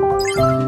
Música